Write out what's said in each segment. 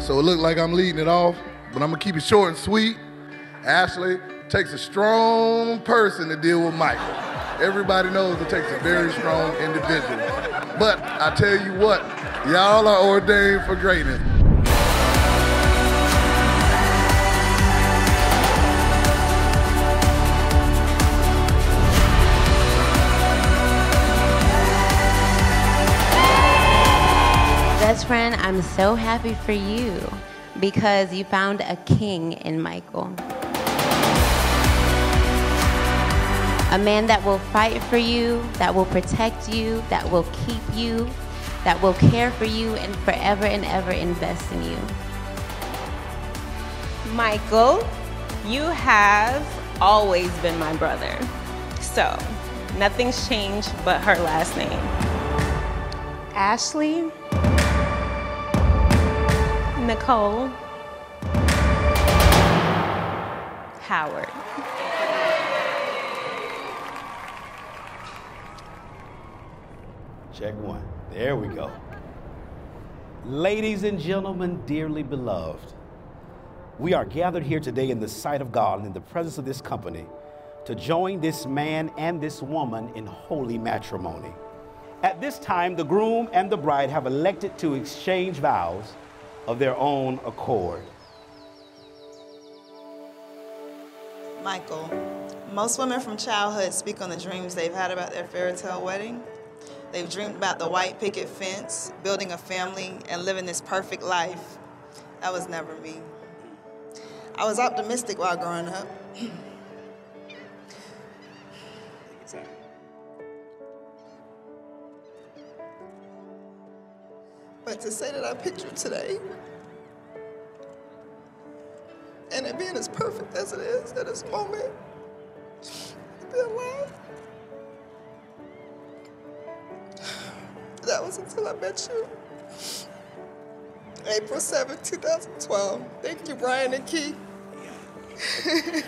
so it looked like I'm leading it off, but I'm gonna keep it short and sweet. Ashley takes a strong person to deal with Michael. Everybody knows it takes a very strong individual. But I tell you what, y'all are ordained for greatness. I'm so happy for you because you found a king in Michael. A man that will fight for you, that will protect you, that will keep you, that will care for you, and forever and ever invest in you. Michael, you have always been my brother. So, nothing's changed but her last name. Ashley, Nicole, Howard. Check one. There we go. Ladies and gentlemen, dearly beloved, we are gathered here today in the sight of God and in the presence of this company to join this man and this woman in holy matrimony. At this time, the groom and the bride have elected to exchange vows of their own accord. Michael, most women from childhood speak on the dreams they've had about their fairy tale wedding. They've dreamed about the white picket fence, building a family, and living this perfect life. That was never me. I was optimistic while growing up. but to say that I picked you today, and it being as perfect as it is at this moment, to be alive. That was until I met you. April 7, 2012. Thank you, Brian and Keith.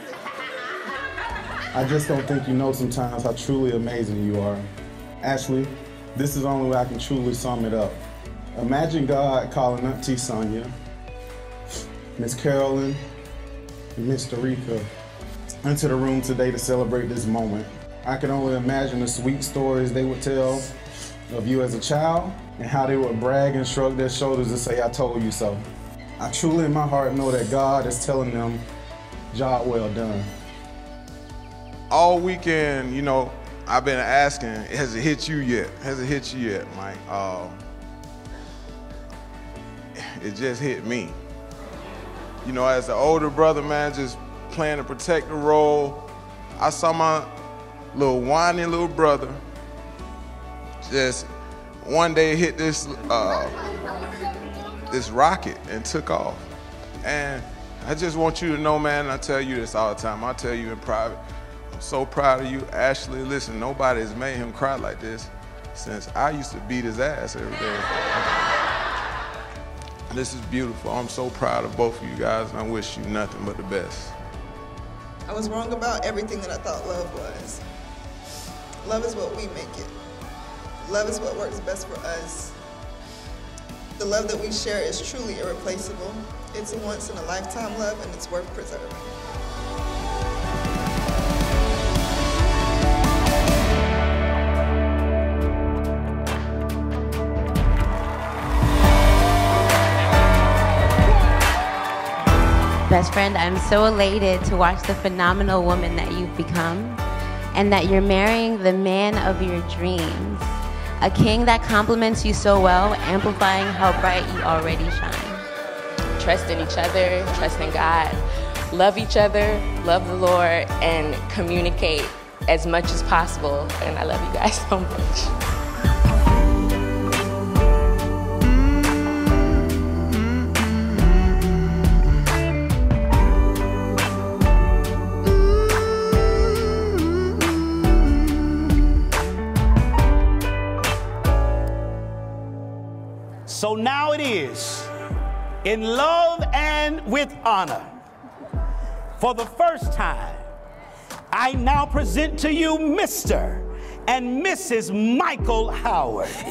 I just don't think you know sometimes how truly amazing you are. Ashley, this is the only way I can truly sum it up. Imagine God calling up T. Sonia, Miss Carolyn, and Miss Tarika into the room today to celebrate this moment. I can only imagine the sweet stories they would tell of you as a child and how they would brag and shrug their shoulders and say, I told you so. I truly in my heart know that God is telling them, job well done. all weekend, you know, I've been asking, has it hit you yet? Has it hit you yet, Mike? Um, it just hit me. You know, as the older brother, man, just playing a protector role, I saw my little whiny little brother just one day hit this uh, this rocket and took off. And I just want you to know, man, I tell you this all the time. I tell you in private, I'm so proud of you. Ashley, listen, nobody has made him cry like this since I used to beat his ass every day. This is beautiful. I'm so proud of both of you guys, and I wish you nothing but the best. I was wrong about everything that I thought love was. Love is what we make it. Love is what works best for us. The love that we share is truly irreplaceable. It's a once in a lifetime love and it's worth preserving. Best friend, I'm so elated to watch the phenomenal woman that you've become and that you're marrying the man of your dreams. A king that complements you so well, amplifying how bright you already shine. trust in each other, trust in God, love each other, love the Lord, and communicate as much as possible. And I love you guys so much. So now it is, in love and with honor, for the first time, I now present to you Mr. and Mrs. Michael Howard. To